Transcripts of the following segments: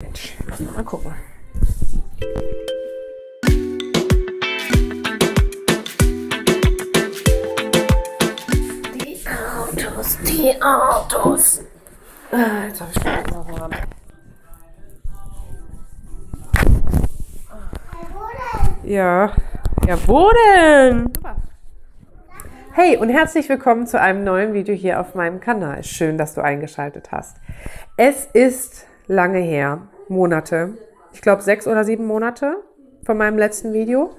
Mensch, mal gucken. Die Autos, die Autos. Ah, jetzt habe ich schon mal warm. Ja. Ja, wo denn? Hey und herzlich willkommen zu einem neuen Video hier auf meinem Kanal. Schön, dass du eingeschaltet hast. Es ist lange her, Monate. Ich glaube sechs oder sieben Monate von meinem letzten Video.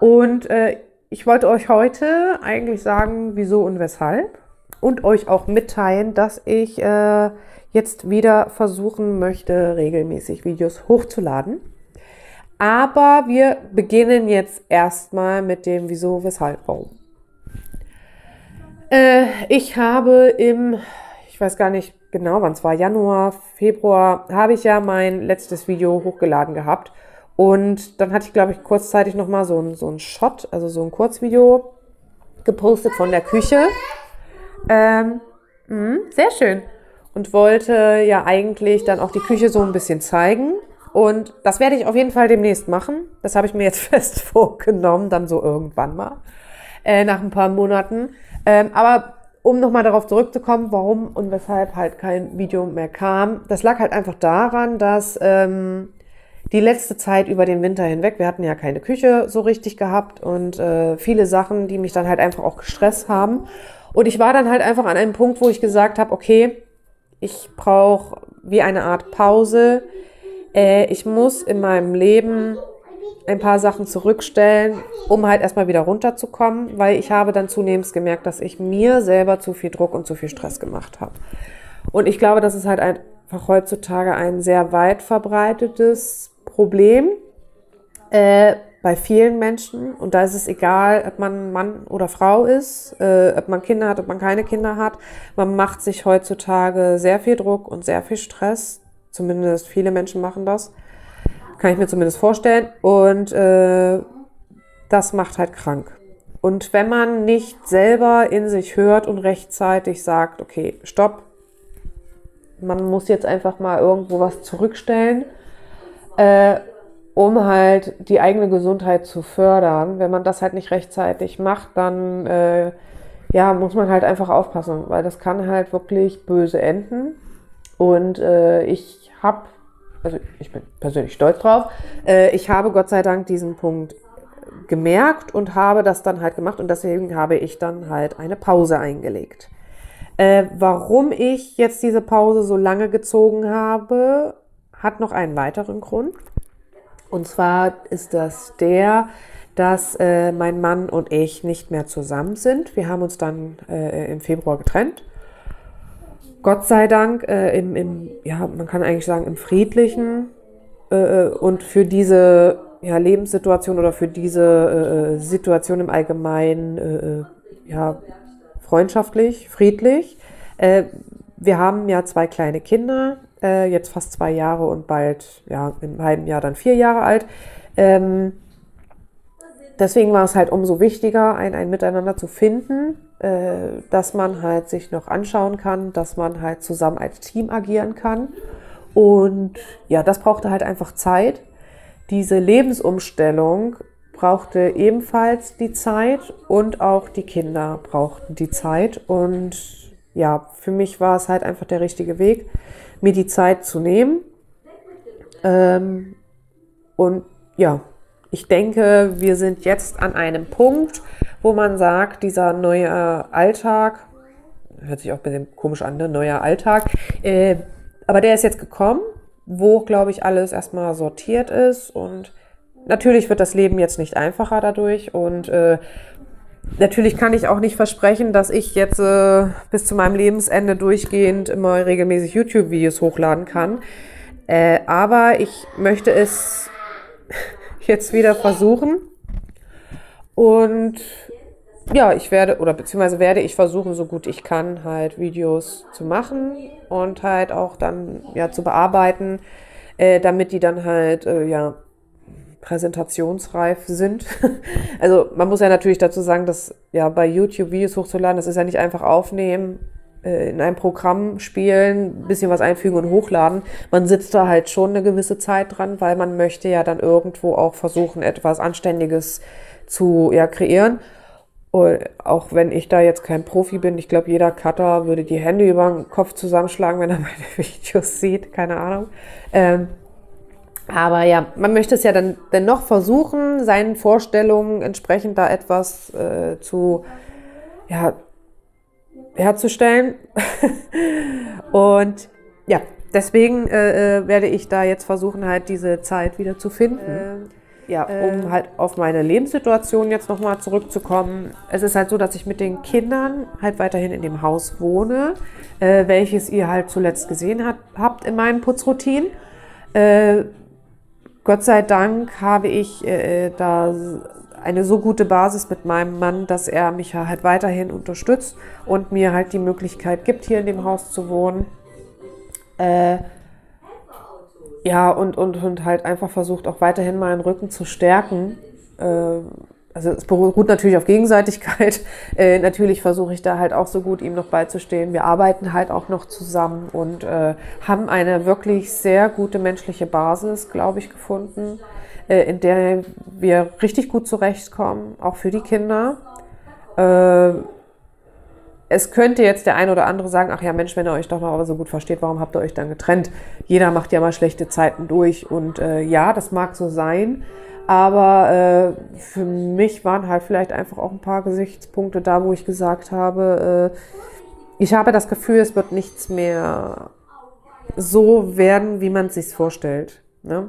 Und äh, ich wollte euch heute eigentlich sagen, wieso und weshalb. Und euch auch mitteilen, dass ich äh, jetzt wieder versuchen möchte, regelmäßig Videos hochzuladen. Aber wir beginnen jetzt erstmal mit dem Wieso, Weshalb, Warum. Äh, ich habe im, ich weiß gar nicht genau, wann es war, Januar, Februar, habe ich ja mein letztes Video hochgeladen gehabt. Und dann hatte ich, glaube ich, kurzzeitig nochmal so ein, so ein Shot, also so ein Kurzvideo gepostet von der Küche. Ähm, mh, sehr schön. Und wollte ja eigentlich dann auch die Küche so ein bisschen zeigen. Und das werde ich auf jeden Fall demnächst machen. Das habe ich mir jetzt fest vorgenommen, dann so irgendwann mal, äh, nach ein paar Monaten. Ähm, aber um nochmal darauf zurückzukommen, warum und weshalb halt kein Video mehr kam, das lag halt einfach daran, dass ähm, die letzte Zeit über den Winter hinweg, wir hatten ja keine Küche so richtig gehabt und äh, viele Sachen, die mich dann halt einfach auch gestresst haben. Und ich war dann halt einfach an einem Punkt, wo ich gesagt habe, okay, ich brauche wie eine Art Pause äh, ich muss in meinem Leben ein paar Sachen zurückstellen, um halt erstmal wieder runterzukommen, weil ich habe dann zunehmend gemerkt, dass ich mir selber zu viel Druck und zu viel Stress gemacht habe. Und ich glaube, das ist halt einfach heutzutage ein sehr weit verbreitetes Problem äh, bei vielen Menschen. Und da ist es egal, ob man Mann oder Frau ist, äh, ob man Kinder hat, ob man keine Kinder hat. Man macht sich heutzutage sehr viel Druck und sehr viel Stress Zumindest viele Menschen machen das. Kann ich mir zumindest vorstellen. Und äh, das macht halt krank. Und wenn man nicht selber in sich hört und rechtzeitig sagt, okay, stopp, man muss jetzt einfach mal irgendwo was zurückstellen, äh, um halt die eigene Gesundheit zu fördern. Wenn man das halt nicht rechtzeitig macht, dann äh, ja, muss man halt einfach aufpassen, weil das kann halt wirklich böse enden. Und äh, ich habe, also ich bin persönlich stolz drauf, äh, ich habe Gott sei Dank diesen Punkt gemerkt und habe das dann halt gemacht und deswegen habe ich dann halt eine Pause eingelegt. Äh, warum ich jetzt diese Pause so lange gezogen habe, hat noch einen weiteren Grund. Und zwar ist das der, dass äh, mein Mann und ich nicht mehr zusammen sind. Wir haben uns dann äh, im Februar getrennt. Gott sei Dank äh, im, im, ja, man kann eigentlich sagen, im friedlichen äh, und für diese ja, Lebenssituation oder für diese äh, Situation im Allgemeinen äh, äh, ja, freundschaftlich, friedlich. Äh, wir haben ja zwei kleine Kinder, jetzt fast zwei Jahre und bald, ja, im halben Jahr dann vier Jahre alt. Ähm, deswegen war es halt umso wichtiger, ein, ein Miteinander zu finden, äh, dass man halt sich noch anschauen kann, dass man halt zusammen als Team agieren kann. Und ja, das brauchte halt einfach Zeit. Diese Lebensumstellung brauchte ebenfalls die Zeit und auch die Kinder brauchten die Zeit. Und ja, für mich war es halt einfach der richtige Weg, mir die Zeit zu nehmen. Ähm, und ja, ich denke, wir sind jetzt an einem Punkt, wo man sagt, dieser neue Alltag, hört sich auch ein bisschen komisch an, ne? neuer Alltag, äh, aber der ist jetzt gekommen, wo, glaube ich, alles erstmal sortiert ist und natürlich wird das Leben jetzt nicht einfacher dadurch und äh, Natürlich kann ich auch nicht versprechen, dass ich jetzt äh, bis zu meinem Lebensende durchgehend immer regelmäßig YouTube-Videos hochladen kann. Äh, aber ich möchte es jetzt wieder versuchen. Und ja, ich werde, oder beziehungsweise werde ich versuchen, so gut ich kann, halt Videos zu machen und halt auch dann ja zu bearbeiten, äh, damit die dann halt äh, ja präsentationsreif sind. also man muss ja natürlich dazu sagen, dass ja bei YouTube Videos hochzuladen, das ist ja nicht einfach aufnehmen, in einem Programm spielen, bisschen was einfügen und hochladen. Man sitzt da halt schon eine gewisse Zeit dran, weil man möchte ja dann irgendwo auch versuchen, etwas Anständiges zu ja, kreieren. Und auch wenn ich da jetzt kein Profi bin, ich glaube, jeder Cutter würde die Hände über den Kopf zusammenschlagen, wenn er meine Videos sieht, keine Ahnung. Ähm, aber ja, man möchte es ja dann dennoch versuchen, seinen Vorstellungen entsprechend da etwas äh, zu ja, herzustellen. und ja, deswegen äh, äh, werde ich da jetzt versuchen, halt diese Zeit wieder zu finden. Ähm, ja, um äh, halt auf meine Lebenssituation jetzt nochmal zurückzukommen. Es ist halt so, dass ich mit den Kindern halt weiterhin in dem Haus wohne, äh, welches ihr halt zuletzt gesehen hat, habt in meinen Putzroutinen. Äh, Gott sei Dank habe ich äh, da eine so gute Basis mit meinem Mann, dass er mich halt weiterhin unterstützt und mir halt die Möglichkeit gibt, hier in dem Haus zu wohnen. Äh, ja, und, und, und halt einfach versucht auch weiterhin meinen Rücken zu stärken. Äh, also es beruht natürlich auf Gegenseitigkeit. Äh, natürlich versuche ich da halt auch so gut ihm noch beizustehen. Wir arbeiten halt auch noch zusammen und äh, haben eine wirklich sehr gute menschliche Basis, glaube ich, gefunden, in der wir richtig gut zurechtkommen, auch für die Kinder. Äh, es könnte jetzt der eine oder andere sagen, ach ja Mensch, wenn ihr euch doch noch so gut versteht, warum habt ihr euch dann getrennt? Jeder macht ja mal schlechte Zeiten durch und äh, ja, das mag so sein. Aber äh, für mich waren halt vielleicht einfach auch ein paar Gesichtspunkte da, wo ich gesagt habe, äh, ich habe das Gefühl, es wird nichts mehr so werden, wie man es sich vorstellt. Ne?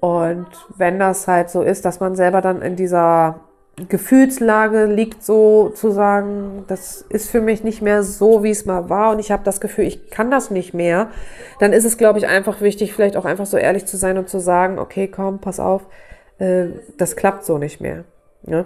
Und wenn das halt so ist, dass man selber dann in dieser Gefühlslage liegt, so zu sagen, das ist für mich nicht mehr so, wie es mal war und ich habe das Gefühl, ich kann das nicht mehr, dann ist es, glaube ich, einfach wichtig, vielleicht auch einfach so ehrlich zu sein und zu sagen, okay, komm, pass auf, äh, das klappt so nicht mehr. Ne?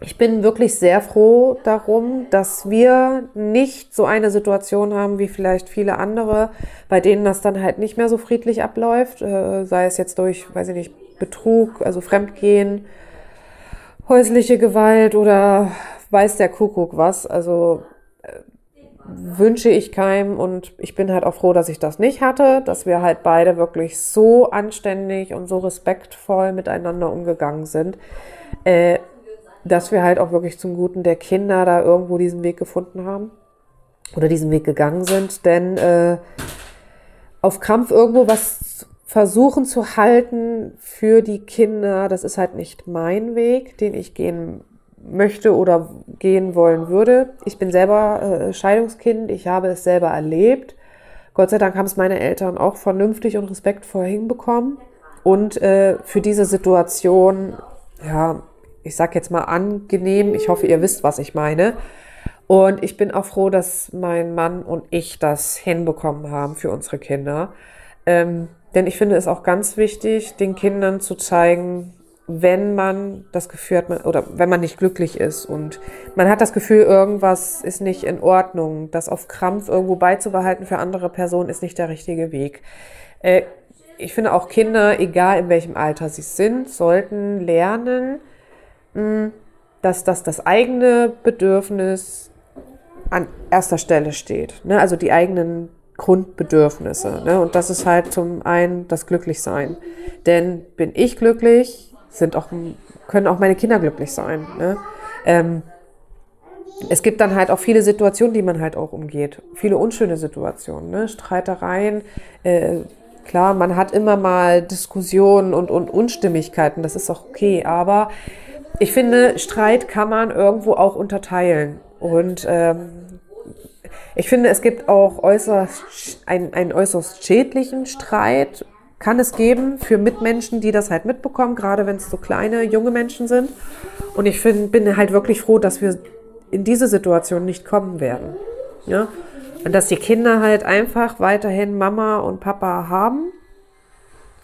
Ich bin wirklich sehr froh darum, dass wir nicht so eine Situation haben wie vielleicht viele andere, bei denen das dann halt nicht mehr so friedlich abläuft, äh, sei es jetzt durch, weiß ich nicht, Betrug, also Fremdgehen, häusliche Gewalt oder weiß der Kuckuck was. Also wünsche ich keinem und ich bin halt auch froh, dass ich das nicht hatte, dass wir halt beide wirklich so anständig und so respektvoll miteinander umgegangen sind, äh, dass wir halt auch wirklich zum Guten der Kinder da irgendwo diesen Weg gefunden haben oder diesen Weg gegangen sind, denn äh, auf Krampf irgendwo was versuchen zu halten für die Kinder, das ist halt nicht mein Weg, den ich gehen möchte oder gehen wollen würde. Ich bin selber äh, Scheidungskind, ich habe es selber erlebt. Gott sei Dank haben es meine Eltern auch vernünftig und respektvoll hinbekommen. Und äh, für diese Situation, ja, ich sag jetzt mal angenehm, ich hoffe, ihr wisst, was ich meine. Und ich bin auch froh, dass mein Mann und ich das hinbekommen haben für unsere Kinder. Ähm, denn ich finde es auch ganz wichtig, den Kindern zu zeigen, wenn man das Gefühl hat, oder wenn man nicht glücklich ist und man hat das Gefühl, irgendwas ist nicht in Ordnung, das auf Krampf irgendwo beizubehalten für andere Personen ist nicht der richtige Weg. Äh, ich finde auch Kinder, egal in welchem Alter sie sind, sollten lernen, dass das das eigene Bedürfnis an erster Stelle steht. Ne? Also die eigenen Grundbedürfnisse. Ne? Und das ist halt zum einen das Glücklichsein. Denn bin ich glücklich, sind auch, können auch meine Kinder glücklich sein. Ne? Ähm, es gibt dann halt auch viele Situationen, die man halt auch umgeht. Viele unschöne Situationen, ne? Streitereien. Äh, klar, man hat immer mal Diskussionen und, und Unstimmigkeiten, das ist auch okay. Aber ich finde, Streit kann man irgendwo auch unterteilen. Und ähm, ich finde, es gibt auch äußerst, einen, einen äußerst schädlichen Streit kann es geben für Mitmenschen, die das halt mitbekommen, gerade wenn es so kleine, junge Menschen sind. Und ich find, bin halt wirklich froh, dass wir in diese Situation nicht kommen werden. Ja? Und dass die Kinder halt einfach weiterhin Mama und Papa haben,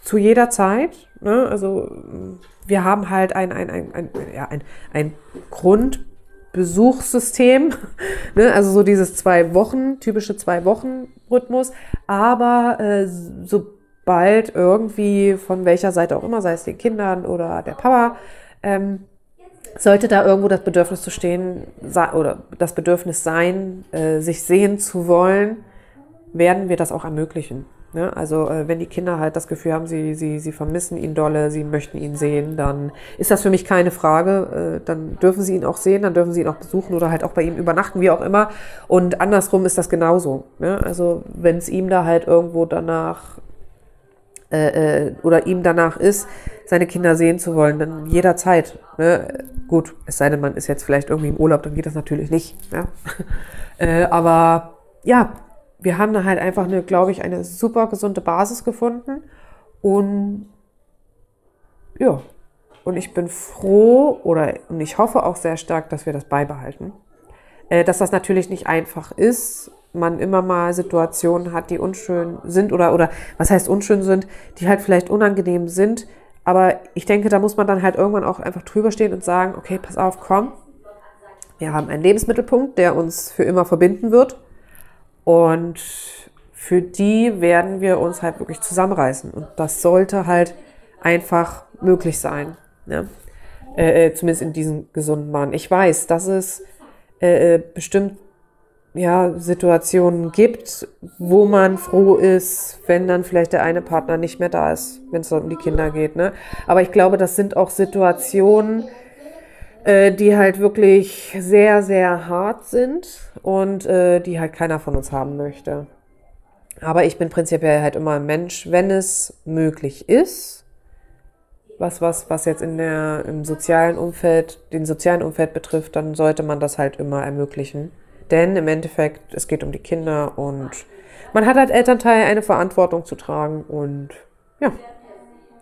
zu jeder Zeit. Ne? Also wir haben halt ein, ein, ein, ein, ja, ein, ein Grundbesuchssystem, ne? also so dieses zwei Wochen, typische zwei Wochen Rhythmus, aber äh, so bald irgendwie von welcher Seite auch immer, sei es den Kindern oder der Papa, ähm, sollte da irgendwo das Bedürfnis zu stehen oder das Bedürfnis sein, äh, sich sehen zu wollen, werden wir das auch ermöglichen. Ne? Also äh, wenn die Kinder halt das Gefühl haben, sie, sie, sie vermissen ihn dolle, sie möchten ihn sehen, dann ist das für mich keine Frage. Äh, dann dürfen sie ihn auch sehen, dann dürfen sie ihn auch besuchen oder halt auch bei ihm übernachten, wie auch immer. Und andersrum ist das genauso. Ne? Also wenn es ihm da halt irgendwo danach äh, äh, oder ihm danach ist, seine Kinder sehen zu wollen, dann jederzeit. Ne? Gut, es sei denn, man ist jetzt vielleicht irgendwie im Urlaub, dann geht das natürlich nicht. Ja? äh, aber ja, wir haben da halt einfach eine, glaube ich, eine super gesunde Basis gefunden. Und ja, und ich bin froh oder und ich hoffe auch sehr stark, dass wir das beibehalten. Äh, dass das natürlich nicht einfach ist, man immer mal Situationen hat, die unschön sind oder, oder was heißt unschön sind, die halt vielleicht unangenehm sind. Aber ich denke, da muss man dann halt irgendwann auch einfach drüber stehen und sagen, okay, pass auf, komm. Wir haben einen Lebensmittelpunkt, der uns für immer verbinden wird. Und für die werden wir uns halt wirklich zusammenreißen. Und das sollte halt einfach möglich sein. Ne? Äh, äh zumindest in diesem gesunden Mann. Ich weiß, dass es äh, äh, bestimmt ja, Situationen gibt, wo man froh ist, wenn dann vielleicht der eine Partner nicht mehr da ist, wenn es um die Kinder geht. Ne? Aber ich glaube, das sind auch Situationen, äh, die halt wirklich sehr, sehr hart sind und äh, die halt keiner von uns haben möchte. Aber ich bin prinzipiell halt immer ein Mensch, wenn es möglich ist, was, was, was jetzt in der, im sozialen Umfeld, den sozialen Umfeld betrifft, dann sollte man das halt immer ermöglichen. Denn im Endeffekt, es geht um die Kinder und man hat als Elternteil eine Verantwortung zu tragen und ja,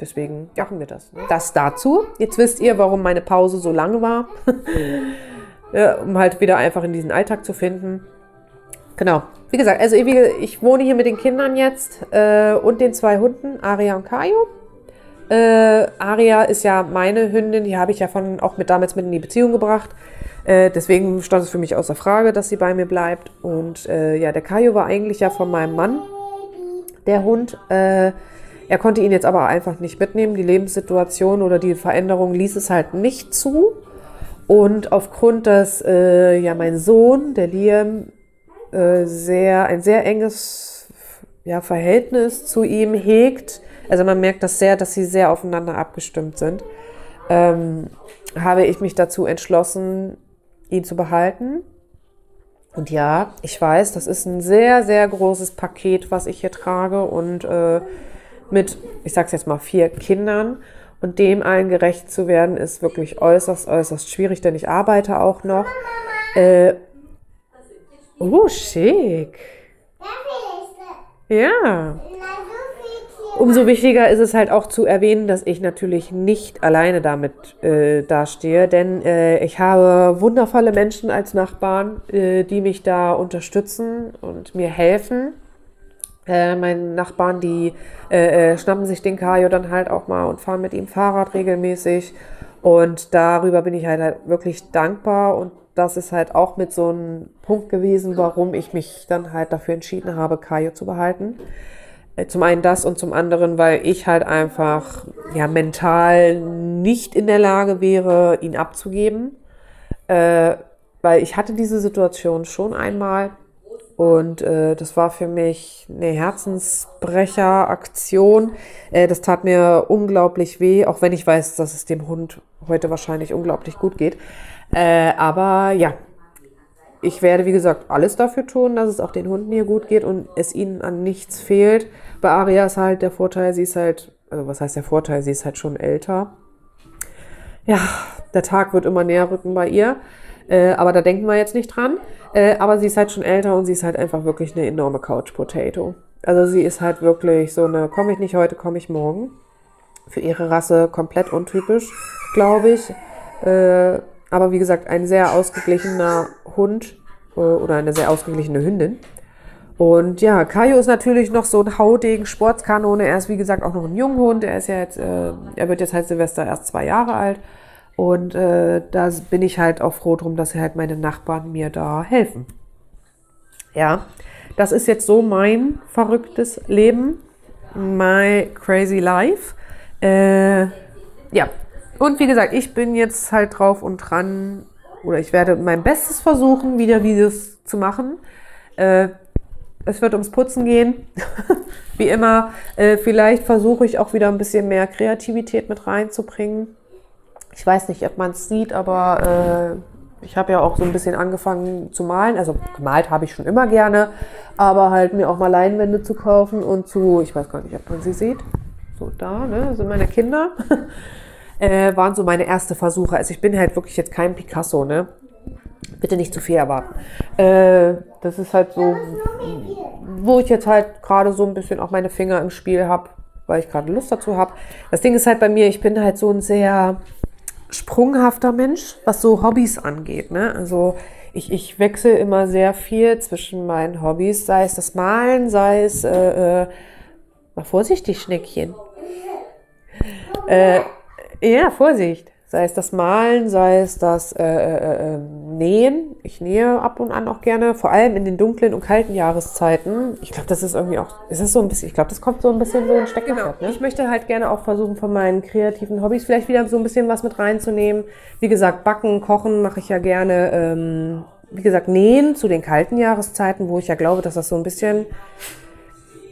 Deswegen machen wir das. Ne? Das dazu. Jetzt wisst ihr, warum meine Pause so lange war. ja, um halt wieder einfach in diesen Alltag zu finden. Genau. Wie gesagt, also ich, ich wohne hier mit den Kindern jetzt äh, und den zwei Hunden, Aria und Kayo. Äh, Aria ist ja meine Hündin, die habe ich ja von auch mit damals mit in die Beziehung gebracht. Äh, deswegen stand es für mich außer Frage, dass sie bei mir bleibt. Und äh, ja, der Kayo war eigentlich ja von meinem Mann, der Hund. Er konnte ihn jetzt aber einfach nicht mitnehmen. Die Lebenssituation oder die Veränderung ließ es halt nicht zu. Und aufgrund, dass äh, ja mein Sohn, der Liam, äh, sehr, ein sehr enges ja, Verhältnis zu ihm hegt, also man merkt das sehr, dass sie sehr aufeinander abgestimmt sind, ähm, habe ich mich dazu entschlossen, ihn zu behalten. Und ja, ich weiß, das ist ein sehr, sehr großes Paket, was ich hier trage und äh, mit, ich sag's jetzt mal, vier Kindern. Und dem allen gerecht zu werden, ist wirklich äußerst, äußerst schwierig, denn ich arbeite auch noch. Äh, oh, schick. Ja. Umso wichtiger ist es halt auch zu erwähnen, dass ich natürlich nicht alleine damit äh, dastehe, denn äh, ich habe wundervolle Menschen als Nachbarn, äh, die mich da unterstützen und mir helfen. Äh, meine Nachbarn, die äh, äh, schnappen sich den Kajo dann halt auch mal und fahren mit ihm Fahrrad regelmäßig. Und darüber bin ich halt, halt wirklich dankbar. Und das ist halt auch mit so einem Punkt gewesen, warum ich mich dann halt dafür entschieden habe, Kajo zu behalten. Äh, zum einen das und zum anderen, weil ich halt einfach ja mental nicht in der Lage wäre, ihn abzugeben. Äh, weil ich hatte diese Situation schon einmal und äh, das war für mich eine Herzensbrecheraktion. Äh, das tat mir unglaublich weh, auch wenn ich weiß, dass es dem Hund heute wahrscheinlich unglaublich gut geht. Äh, aber ja, ich werde, wie gesagt, alles dafür tun, dass es auch den Hunden hier gut geht und es ihnen an nichts fehlt. Bei Aria ist halt der Vorteil, sie ist halt, also was heißt der Vorteil, sie ist halt schon älter. Ja, der Tag wird immer näher rücken bei ihr. Äh, aber da denken wir jetzt nicht dran. Äh, aber sie ist halt schon älter und sie ist halt einfach wirklich eine enorme Couch Potato. Also sie ist halt wirklich so eine, komme ich nicht heute, komme ich morgen. Für ihre Rasse komplett untypisch, glaube ich. Äh, aber wie gesagt, ein sehr ausgeglichener Hund äh, oder eine sehr ausgeglichene Hündin. Und ja, Kayo ist natürlich noch so ein haudegen Sportskanone. Er ist wie gesagt auch noch ein Junghund. Er ist ja jetzt, äh, er wird jetzt halt Silvester erst zwei Jahre alt. Und äh, da bin ich halt auch froh drum, dass halt meine Nachbarn mir da helfen. Ja, das ist jetzt so mein verrücktes Leben, my crazy life. Äh, ja, Und wie gesagt, ich bin jetzt halt drauf und dran, oder ich werde mein Bestes versuchen, wieder Videos zu machen. Äh, es wird ums Putzen gehen. Wie immer, äh, vielleicht versuche ich auch wieder ein bisschen mehr Kreativität mit reinzubringen. Ich weiß nicht, ob man es sieht, aber äh, ich habe ja auch so ein bisschen angefangen zu malen. Also gemalt habe ich schon immer gerne, aber halt mir auch mal Leinwände zu kaufen und zu, ich weiß gar nicht, ob man sie sieht. So da, ne, sind meine Kinder. äh, waren so meine erste Versuche. Also ich bin halt wirklich jetzt kein Picasso, ne? bitte nicht zu viel erwarten. Äh, das ist halt so, wo ich jetzt halt gerade so ein bisschen auch meine Finger im Spiel habe, weil ich gerade Lust dazu habe. Das Ding ist halt bei mir, ich bin halt so ein sehr sprunghafter Mensch, was so Hobbys angeht. Ne? Also ich, ich wechsle immer sehr viel zwischen meinen Hobbys, sei es das Malen, sei es, äh, äh, mal vorsichtig, Schneckchen. Äh, ja, Vorsicht sei es das Malen, sei es das äh, äh, äh, Nähen. Ich nähe ab und an auch gerne, vor allem in den dunklen und kalten Jahreszeiten. Ich glaube, das ist irgendwie auch, ist das so ein bisschen, ich glaube, das kommt so ein bisschen so ein Stecken. Genau. Ne? Ich möchte halt gerne auch versuchen, von meinen kreativen Hobbys vielleicht wieder so ein bisschen was mit reinzunehmen. Wie gesagt, backen, kochen mache ich ja gerne. Ähm, wie gesagt, nähen zu den kalten Jahreszeiten, wo ich ja glaube, dass das so ein bisschen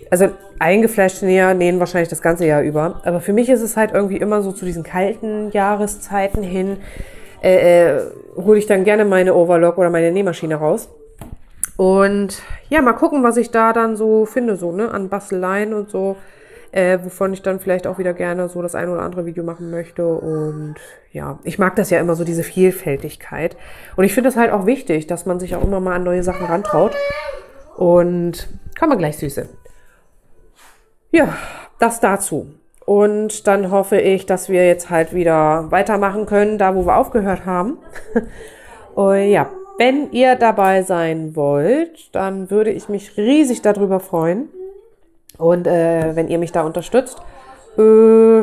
also eingefleischte Näher nähen wahrscheinlich das ganze Jahr über. Aber für mich ist es halt irgendwie immer so zu diesen kalten Jahreszeiten hin, äh, äh, hole ich dann gerne meine Overlock oder meine Nähmaschine raus. Und ja, mal gucken, was ich da dann so finde, so, ne, an Basteleien und so, äh, wovon ich dann vielleicht auch wieder gerne so das ein oder andere Video machen möchte. Und ja, ich mag das ja immer so, diese Vielfältigkeit. Und ich finde es halt auch wichtig, dass man sich auch immer mal an neue Sachen rantraut. Und kann man gleich Süße. Ja, das dazu. Und dann hoffe ich, dass wir jetzt halt wieder weitermachen können, da wo wir aufgehört haben. Und ja, wenn ihr dabei sein wollt, dann würde ich mich riesig darüber freuen. Und äh, wenn ihr mich da unterstützt, äh,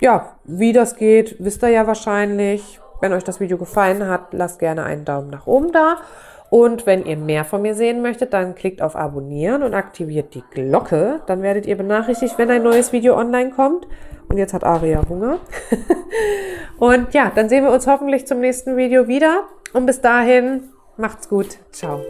ja, wie das geht, wisst ihr ja wahrscheinlich. Wenn euch das Video gefallen hat, lasst gerne einen Daumen nach oben da. Und wenn ihr mehr von mir sehen möchtet, dann klickt auf Abonnieren und aktiviert die Glocke. Dann werdet ihr benachrichtigt, wenn ein neues Video online kommt. Und jetzt hat Aria Hunger. und ja, dann sehen wir uns hoffentlich zum nächsten Video wieder. Und bis dahin, macht's gut. Ciao.